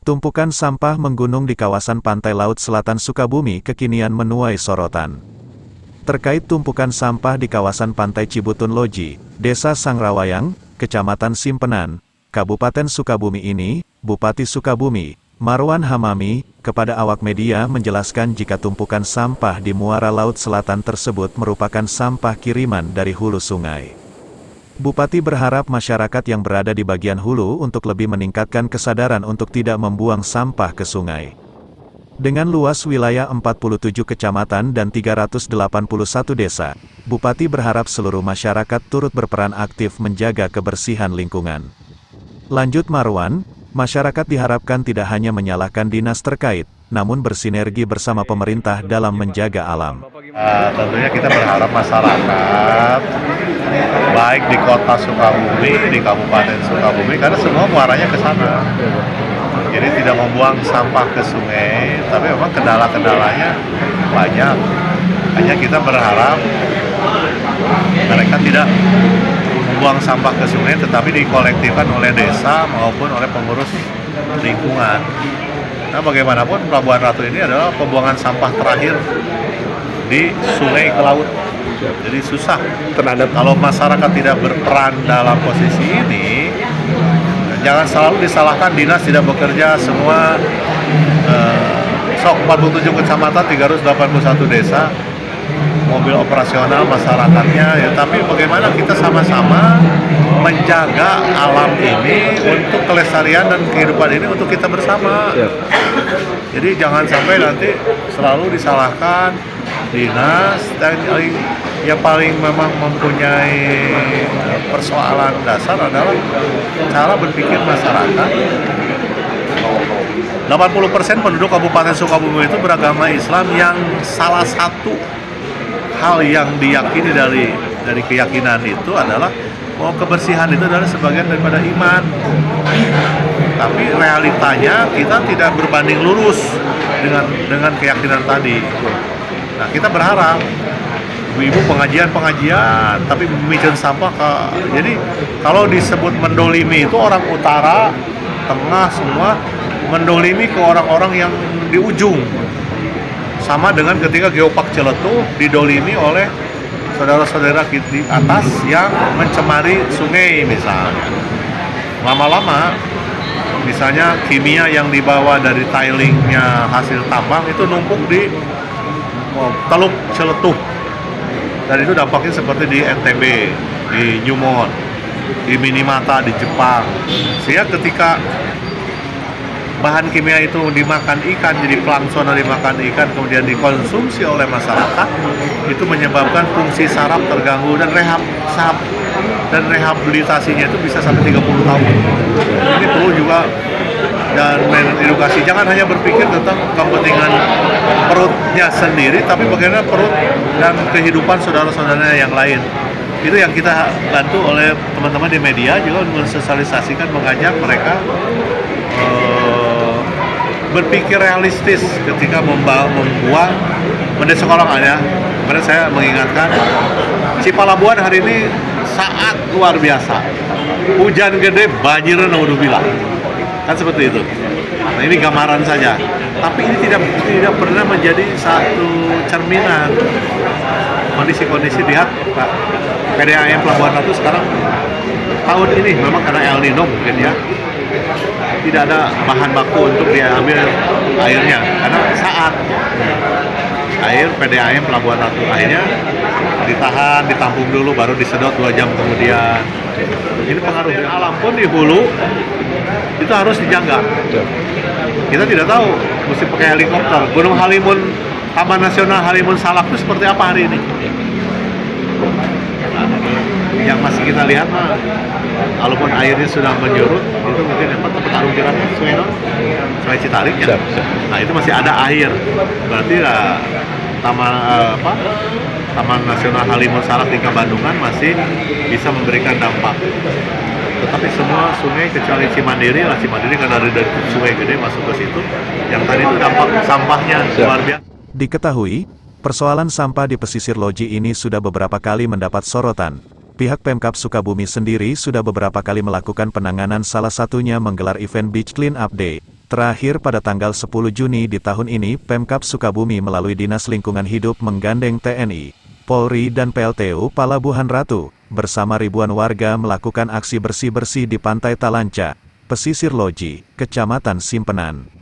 Tumpukan sampah menggunung di kawasan pantai laut selatan Sukabumi kekinian menuai sorotan. Terkait tumpukan sampah di kawasan pantai Cibutun Loji, Desa Sangrawayang, Kecamatan Simpenan, Kabupaten Sukabumi ini, Bupati Sukabumi, Marwan Hamami, kepada awak media menjelaskan jika tumpukan sampah di muara laut selatan tersebut merupakan sampah kiriman dari hulu sungai. Bupati berharap masyarakat yang berada di bagian hulu untuk lebih meningkatkan kesadaran untuk tidak membuang sampah ke sungai. Dengan luas wilayah 47 kecamatan dan 381 desa, Bupati berharap seluruh masyarakat turut berperan aktif menjaga kebersihan lingkungan. Lanjut Marwan, masyarakat diharapkan tidak hanya menyalahkan dinas terkait, namun bersinergi bersama pemerintah dalam menjaga alam. Uh, tentunya kita berharap masyarakat baik di kota Sukabumi, di Kabupaten Sukabumi, karena semua muaranya ke sana. Jadi tidak membuang sampah ke sungai, tapi memang kendala-kendalanya banyak. Hanya kita berharap mereka tidak membuang sampah ke sungai, tetapi dikolektifkan oleh desa maupun oleh pengurus lingkungan. Nah, bagaimanapun Pelabuhan Ratu ini adalah pembuangan sampah terakhir di sungai ke laut jadi susah. Terhadap kalau masyarakat tidak berperan dalam posisi ini jangan selalu disalahkan dinas tidak bekerja. Semua eh, sok 47 kecamatan 381 desa mobil operasional masyarakatnya. Ya tapi bagaimana kita sama-sama menjaga alam ini untuk kelestarian dan kehidupan ini untuk kita bersama. Jadi jangan sampai nanti selalu disalahkan dinas dan yang paling memang mempunyai persoalan dasar adalah cara berpikir masyarakat 80% penduduk Kabupaten Sukabumi itu beragama Islam yang salah satu hal yang diyakini dari dari keyakinan itu adalah bahwa kebersihan itu adalah sebagian daripada iman. Tapi realitanya kita tidak berbanding lurus dengan dengan keyakinan tadi. Nah, kita berharap ibu-ibu pengajian-pengajian tapi memikirkan sampah ke jadi kalau disebut mendolimi itu orang utara tengah semua mendolimi ke orang-orang yang di ujung. Sama dengan ketika Geopark Celetu didolimi oleh saudara-saudara di atas yang mencemari sungai misalnya. Lama-lama misalnya kimia yang dibawa dari tilingnya hasil tambang itu numpuk di Teluk Celetuh dan itu dampaknya seperti di NTB, di Newmont, di Minimata, di Jepang. Sehingga ketika bahan kimia itu dimakan ikan, jadi plankton dimakan ikan, kemudian dikonsumsi oleh masyarakat, itu menyebabkan fungsi saraf terganggu dan rehab saraf dan rehabilitasinya itu bisa sampai 30 tahun. Ini perlu juga dan edukasi jangan hanya berpikir tentang kepentingan perutnya sendiri tapi bagaimana perut dan kehidupan saudara-saudaranya yang lain. Itu yang kita bantu oleh teman-teman di media juga mensosialisasikan mengajak mereka uh, berpikir realistis ketika membuang mendesakolong ya kemudian saya mengingatkan Cipalabuan hari ini saat luar biasa. Hujan gede banjir naudzubillah kan seperti itu. Nah ini gambaran saja tapi ini tidak tidak pernah menjadi satu cerminan. Kondisi-kondisi lihat Pak. PDAM Pelabuhan Ratu sekarang tahun ini memang karena El Nino mungkin ya. Tidak ada bahan baku untuk diambil airnya. Karena saat air PDAM Pelabuhan Ratu akhirnya ditahan, ditampung dulu baru disedot dua jam kemudian. Ini pengaruh alam. Pun di hulu itu harus dijaga. Kita tidak tahu mesti pakai helikopter. Gunung Halimun, Taman Nasional Halimun Salak itu seperti apa hari ini? Nah, yang masih kita lihat mah, walaupun airnya sudah menyurut, itu mungkin apa tempat arung jerat sungai sungai Citarik ya. Nah itu masih ada air, berarti ya, taman uh, apa Taman Nasional Halimun Salak di Bandungan masih bisa memberikan dampak tetapi semua sungai kecuali Cimandiri lah. Cimandiri karena dari, dari sungai gede masuk ke situ. Yang tadi itu dampak sampahnya luar biasa. Diketahui persoalan sampah di pesisir Loji ini sudah beberapa kali mendapat sorotan. Pihak Pemkap Sukabumi sendiri sudah beberapa kali melakukan penanganan salah satunya menggelar event Beach Clean Up Day. Terakhir pada tanggal 10 Juni di tahun ini, Pemkap Sukabumi melalui Dinas Lingkungan Hidup menggandeng TNI, Polri dan PLTU Palabuhan Ratu, bersama ribuan warga melakukan aksi bersih-bersih di Pantai Talanca, pesisir Loji, Kecamatan Simpenan.